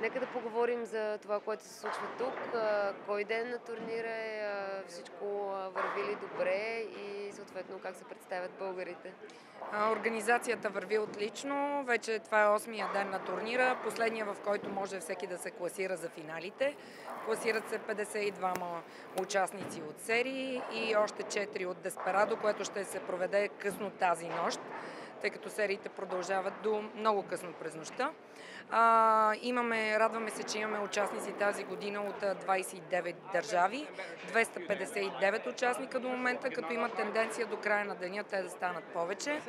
Нека да поговорим за това, което се случва тук. Кой ден на турнира е, всичко върви ли добре и съответно как се представят българите? Организацията върви отлично. Вече това е 8-я ден на турнира, последния в който може всеки да се класира за финалите. Класират се 52 участници от серии и още 4 от Десперадо, което ще се проведе късно тази нощ тъй като сериите продължават до много късно през нощта. А, имаме, радваме се, че имаме участници тази година от 29 държави, 259 участника до момента, като има тенденция до края на деня те да станат повече.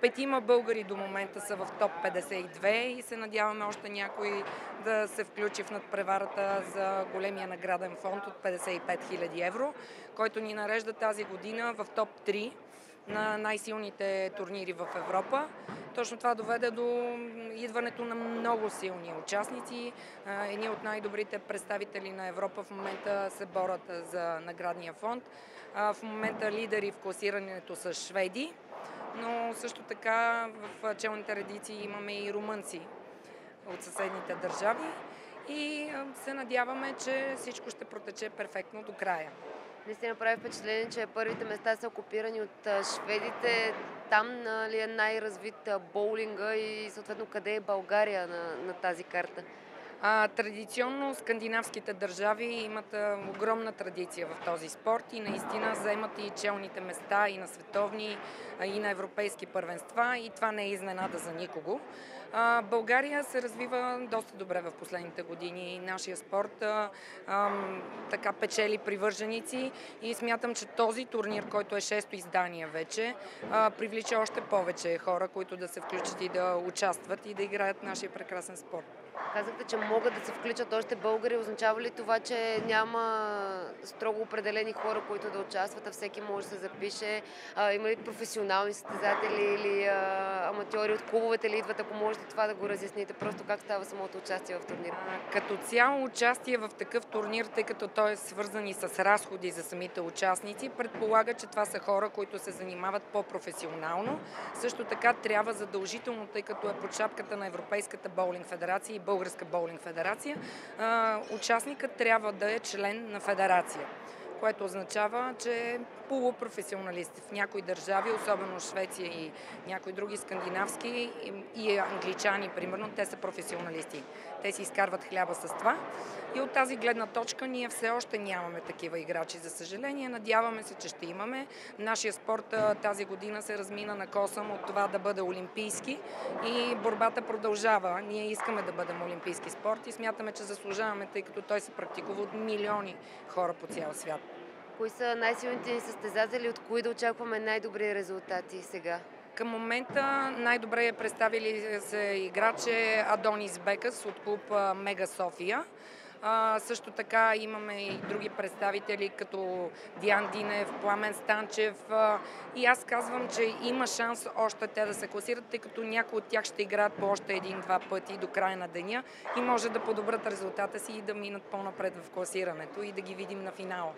Петима българи до момента са в топ 52 и се надяваме още някой да се включи в надпреварата за големия награден фонд от 55 000 евро, който ни нарежда тази година в топ 3 на най-силните турнири в Европа. Точно това доведе до идването на много силни участници. Едни от най-добрите представители на Европа в момента се борят за наградния фонд. В момента лидери в класирането са шведи, но също така в челните редици имаме и румънци от съседните държави и се надяваме, че всичко ще протече перфектно до края. Наистина прави впечатление, че първите места са окупирани от шведите. Там нали, е най-развит боулинга и съответно къде е България на, на тази карта? Традиционно скандинавските държави имат огромна традиция в този спорт и наистина заемат и челните места и на световни, и на европейски първенства и това не е изненада за никого. България се развива доста добре в последните години. Нашия спорт така печели привърженици и смятам, че този турнир, който е шесто издание вече, привлича още повече хора, които да се включат и да участват и да играят нашия прекрасен спорт. Казахте, че могат да се включат още българи. Означава ли това, че няма строго определени хора, които да участват, а всеки може да се запише? А, има ли професионални състезатели или а, аматьори от клубовете ли идват? Ако можете това да го разясните, просто как става самото участие в турнира? Като цяло участие в такъв турнир, тъй като той е свързан и с разходи за самите участници, предполага, че това са хора, които се занимават по-професионално. Също така трябва задължително, тъй като е под шапката на Европейската боулинг федерация и Българска боулинг федерация, участникът трябва да е член на федерация което означава, че е полупрофесионалист. В някои държави, особено Швеция и някои други скандинавски и англичани, примерно, те са професионалисти. Те си изкарват хляба с това. И от тази гледна точка ние все още нямаме такива играчи, за съжаление. Надяваме се, че ще имаме. Нашия спорт тази година се размина на косъм от това да бъде олимпийски и борбата продължава. Ние искаме да бъдем олимпийски спорт и смятаме, че заслужаваме, тъй като той се практикува от милиони хора по цял свят. Кои са най-силните ни състезатели, от кои да очакваме най-добри резултати сега? Към момента най-добре е представили се играче Адонис Бекас от клуб Мега София. А, също така имаме и други представители, като Диан Динев, Пламен Станчев. А, и аз казвам, че има шанс още те да се класират, тъй като някои от тях ще играят по още един-два пъти до края на деня и може да подобрат резултата си и да минат по-напред в класирането и да ги видим на финала.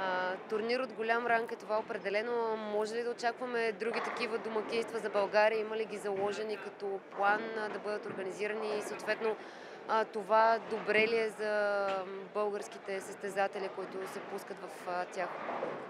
А, турнир от голям ранг е това определено. Може ли да очакваме други такива домакинства за България? Има ли ги заложени като план да бъдат организирани и съответно а, това добре ли е за българските състезатели, които се пускат в а, тях?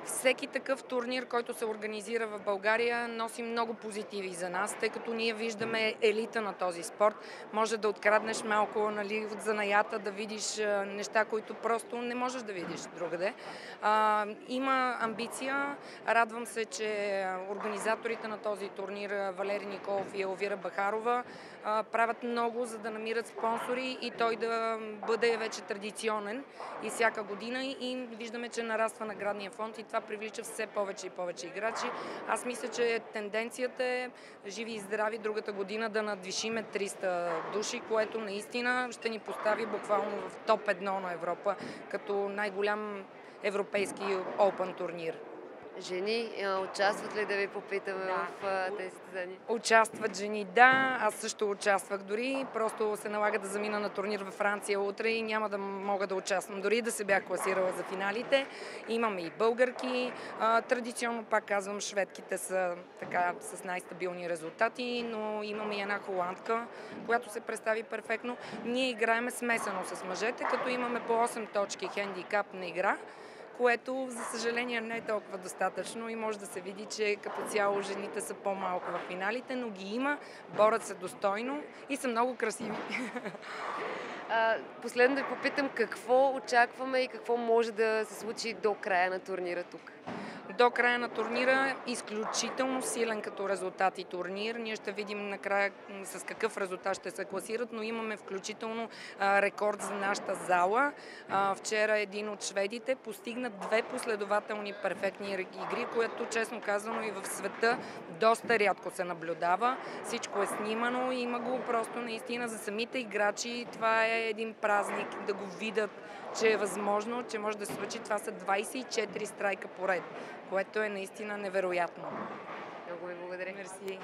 Всеки такъв турнир, който се организира в България, носи много позитиви за нас, тъй като ние виждаме елита на този спорт. Може да откраднеш малко нали, от занаята, да видиш а, неща, които просто не можеш да видиш другаде. А, има амбиция. Радвам се, че организаторите на този турнир, Валери Николов и Елвира Бахарова, а, правят много, за да намират спонсори и той да бъде вече традиционен и всяка година и виждаме, че нараства наградния фонд и това привлича все повече и повече играчи. Аз мисля, че тенденцията е живи и здрави другата година да надвишиме 300 души, което наистина ще ни постави буквално в топ 1 на Европа като най-голям европейски опен турнир. Жени участват ли да ви попитаме Да. в тези състезания? Участват жени, да. Аз също участвах дори. Просто се налага да замина на турнир във Франция утре и няма да мога да участвам. Дори да се бях класирала за финалите. Имаме и българки. Традиционно, пак казвам, шведките са така с най-стабилни резултати, но имаме и една холандка, която се представи перфектно. Ние играеме смесено с мъжете, като имаме по 8 точки хендикап на игра което за съжаление не е толкова достатъчно и може да се види, че като цяло жените са по-малко в финалите, но ги има, борят се достойно и са много красиви. А, последно да ви попитам какво очакваме и какво може да се случи до края на турнира тук. До края на турнира изключително силен като резултат и турнир. Ние ще видим накрая с какъв резултат ще се класират, но имаме включително рекорд за нашата зала. Вчера един от шведите постигна две последователни перфектни игри, което честно казано и в света доста рядко се наблюдава. Всичко е снимано и има го просто наистина за самите играчи. Това е един празник да го видят, че е възможно, че може да се случи. Това са 24 страйка поред, което е наистина невероятно. Много ви благодаря. Мерси.